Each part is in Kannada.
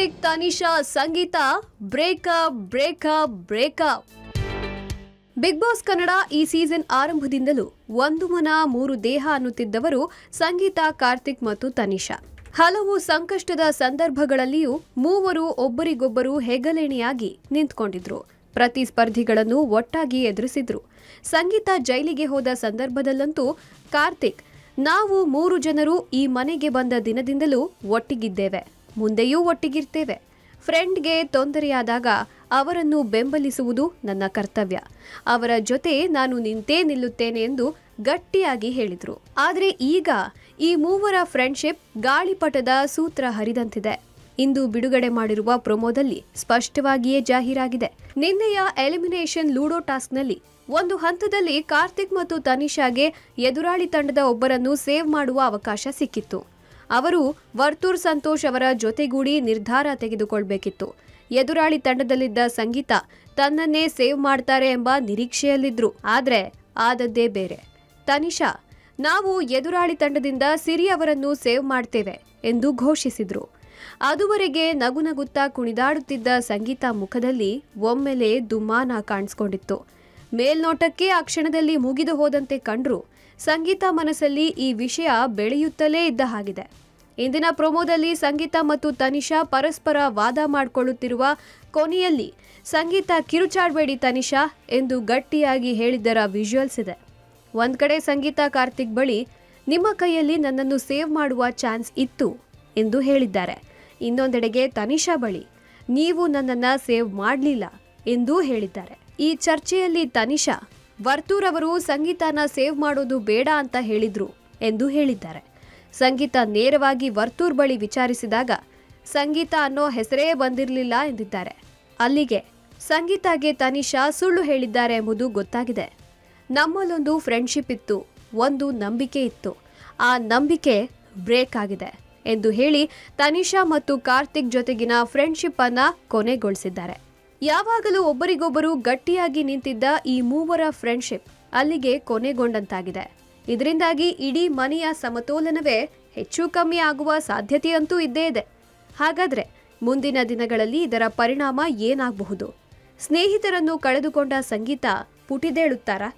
Karthik Tanisha Sangeetha breakup breakup breakup Bigg Boss Kannada ಈ ಸೀಸನ್ ಆರಂಭದಿಂದಲೂ ಒಂದು ಮನ, ಮೂರು ದೇಹ ಅನ್ನುತ್ತಿದ್ದವರು ಸಂಗೀತ, ಕಾರ್ತಿಕ್ ಮತ್ತು ತನಿಷಾ. ಹಲವು ಸಂಕಷ್ಟದ ಸಂದರ್ಭಗಳಲ್ಲಿಯೂ ಮೂವರು ಒಬ್ಬರಿಗೊಬ್ಬರು ಹೆಗಲೇಣಿಯಾಗಿ ನಿಂತ್ಕೊಂಡಿದ್ರು. ಪ್ರತಿಸ್ಪರ್ಧಿಗಳನ್ನು ಒಟ್ಟಾಗಿ ಎದುರಿಸಿದ್ರು. ಸಂಗೀತ ಜೈಲಿಗೆ ಹೋದ ಸಂದರ್ಭದಲ್ಲಂತೂ ಕಾರ್ತಿಕ್, ನಾವು ಮೂರು ಜನರು ಈ ಮನೆಗೆ ಬಂದ ದಿನದಿಂದಲೂ ಒಟ್ಟಿಗಿದ್ದೇವೆ. ಮುಂದೆಯೂ ಒಟ್ಟಿಗಿರ್ತೇವೆ. ಫ್ರೆಂಡ್ಗೆ ತೊಂದರೆಯಾದಾಗ ಅವರನ್ನು ಬೆಂಬಲಿಸುವುದು ನನ್ನ ಕರ್ತವ್ಯ. ಅವರ ಜೊತೆ ನಾನು ನಿಂತೇ ನಿಲ್ಲುತ್ತೇನೆ ಎಂದು ಗಟ್ಟಿಯಾಗಿ ಹೇಳಿದರು. ಆದರೆ ಈಗ ಈ ಮೂವರ ಫ್ರೆಂಡ್ಶಿಪ್ ಗಾಳಿಪಟದ ಸೂತ್ರ ಹರಿದಂತಿದೆ. ಇಂದು ಬಿಡುಗಡೆ ಮಾಡಿರುವ ಪ್ರೊಮೋದಲ್ಲಿ ಸ್ಪಷ್ಟವಾಗಿಯೇ ಜಾಹೀರಾಗಿದೆ. ನಿನ್ನೆಯ ಎಲಿಮಿನೇಷನ್ ಲೂಡೋ ಟಾಸ್ಕ್ನಲ್ಲಿ ಒಂದು ಹಂತದಲ್ಲಿ ಕಾರ್ತಿಕ್ ಮತ್ತು ತನಿಷಾಗೆ ಎದುರಾಳಿ ತಂಡದ ಒಬ್ಬರನ್ನು ಸೇವ್ ಮಾಡುವ ಅವಕಾಶ ಸಿಕ್ಕಿತ್ತು. ಅವರು ವರ್ತೂರ್ ಸಂತೋಷ್ ಅವರ ಜೊತೆಗೂಡಿ ನಿರ್ಧಾರ ತೆಗೆದುಕೊಳ್ಬೇಕಿತ್ತು. ಎದುರಾಳಿ ತಂಡದಲ್ಲಿದ್ದ ಸಂಗೀತ ತನ್ನನ್ನೇ ಸೇವ್ ಮಾಡ್ತಾರೆ ಎಂಬ ನಿರೀಕ್ಷೆಯಲ್ಲಿದ್ರು, ಆದರೆ ಆದದ್ದೇ ಬೇರೆ. ತನಿಷಾ, ನಾವು ಎದುರಾಳಿ ತಂಡದಿಂದ ಸಿರಿ ಅವರನ್ನು ಸೇವ್ ಮಾಡ್ತೇವೆ ಎಂದು ಘೋಷಿಸಿದ್ರು. ಅದುವರೆಗೆ ನಗು ನಗುತ್ತಾ ಕುಣಿದಾಡುತ್ತಿದ್ದ ಸಂಗೀತ ಮುಖದಲ್ಲಿ ಒಮ್ಮೆಲೆ ದುಮ್ಮಾನ ಕಾಣಿಸ್ಕೊಂಡಿತ್ತು. ಮೇಲ್ನೋಟಕ್ಕೆ ಆ ಕ್ಷಣದಲ್ಲಿ ಮುಗಿದು ಹೋದಂತೆ ಕಂಡ್ರು ಸಂಗೀತ ಮನಸ್ಸಲ್ಲಿ ಈ ವಿಷಯ ಬೆಳೆಯುತ್ತಲೇ ಇದ್ದ ಹಾಗಿದೆ. ಇಂದಿನ ಪ್ರೊಮೋದಲ್ಲಿ ಸಂಗೀತ ಮತ್ತು ತನಿಷಾ ಪರಸ್ಪರ ವಾದ ಮಾಡಿಕೊಳ್ಳುತ್ತಿರುವ ಕೊನೆಯಲ್ಲಿ ಸಂಗೀತ ಕಿರುಚಾಡಬೇಡಿ ತನಿಷಾ ಎಂದು ಗಟ್ಟಿಯಾಗಿ ಹೇಳಿದ್ದರ ವಿಜುವಲ್ಸ್ ಇದೆ. ಒಂದ್ ಕಡೆ ಸಂಗೀತ ಕಾರ್ತಿಕ್ ಬಳಿ, ನಿಮ್ಮ ಕೈಯಲ್ಲಿ ನನ್ನನ್ನು ಸೇವ್ ಮಾಡುವ ಚಾನ್ಸ್ ಇತ್ತು ಎಂದು ಹೇಳಿದ್ದಾರೆ. ಇನ್ನೊಂದೆಡೆಗೆ ತನಿಷಾ ಬಳಿ, ನೀವು ನನ್ನನ್ನು ಸೇವ್ ಮಾಡಲಿಲ್ಲ ಎಂದೂ ಹೇಳಿದ್ದಾರೆ. ಈ ಚರ್ಚೆಯಲ್ಲಿ ತನಿಷಾ ವರ್ತೂರ್ ಅವರು ಸಂಗೀತನ ಸೇವ್ ಮಾಡೋದು ಬೇಡ ಅಂತ ಹೇಳಿದ್ರು ಎಂದು ಹೇಳಿದ್ದಾರೆ. ಸಂಗೀತ ನೇರವಾಗಿ ವರ್ತೂರ್ ಬಳಿ ವಿಚಾರಿಸಿದಾಗ, ಸಂಗೀತ ಅನ್ನೋ ಹೆಸರೇ ಬಂದಿರಲಿಲ್ಲ ಎಂದಿದ್ದಾರೆ. ಅಲ್ಲಿಗೆ, ಸಂಗೀತಾಗೆ ತನಿಷಾ ಸುಳ್ಳು ಹೇಳಿದ್ದಾರೆ ಎಂಬುದು ಗೊತ್ತಾಗಿದೆ. ನಮ್ಮಲ್ಲೊಂದು ಫ್ರೆಂಡ್ಶಿಪ್ ಇತ್ತು, ಒಂದು ನಂಬಿಕೆ ಇತ್ತು. ಆ ನಂಬಿಕೆ ಬ್ರೇಕ್ ಆಗಿದೆ ಎಂದು ಹೇಳಿ ತನಿಷಾ ಮತ್ತು ಕಾರ್ತಿಕ್ ಜೊತೆಗಿನ ಫ್ರೆಂಡ್ಶಿಪ್ ಅನ್ನ ಕೊನೆಗೊಳಿಸಿದ್ದಾರೆ. ಯಾವಾಗಲೂ ಒಬ್ಬರಿಗೊಬ್ಬರು ಗಟ್ಟಿಯಾಗಿ ನಿಂತಿದ್ದ ಈ ಮೂವರ ಫ್ರೆಂಡ್ಶಿಪ್ ಅಲ್ಲಿಗೆ ಕೊನೆಗೊಂಡಂತಾಗಿದೆ. ಇದರಿಂದಾಗಿ ಇಡೀ ಮನೆಯ ಸಮತೋಲನವೇ ಹೆಚ್ಚು ಕಮ್ಮಿ ಆಗುವ ಸಾಧ್ಯತೆಯಂತೂ ಇದ್ದೇ ಇದೆ. ಹಾಗಾದ್ರೆ ಮುಂದಿನ ದಿನಗಳಲ್ಲಿ ಇದರ ಪರಿಣಾಮ ಏನಾಗಬಹುದು? ಸ್ನೇಹಿತರನ್ನು ಕಳೆದುಕೊಂಡ ಸಂಗೀತ ಪುಟಿದೇಳುತ್ತಾರಾ?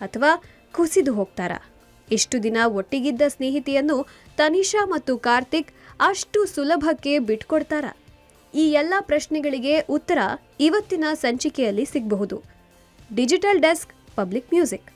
ಅಥವಾ ಕುಸಿದು ಹೋಗ್ತಾರಾ? ಇಷ್ಟು ದಿನ ಒಟ್ಟಿಗಿದ್ದ ಸ್ನೇಹಿತೆಯನ್ನು ತನಿಷಾ ಮತ್ತು ಕಾರ್ತಿಕ್ ಅಷ್ಟು ಸುಲಭಕ್ಕೆ ಬಿಟ್ಕೊಡ್ತಾರಾ? ಈ ಎಲ್ಲ ಪ್ರಶ್ನೆಗಳಿಗೆ ಉತ್ತರ ಇವತ್ತಿನ ಸಂಚಿಕೆಯಲ್ಲಿ ಸಿಗಬಹುದು. Digital desk public music.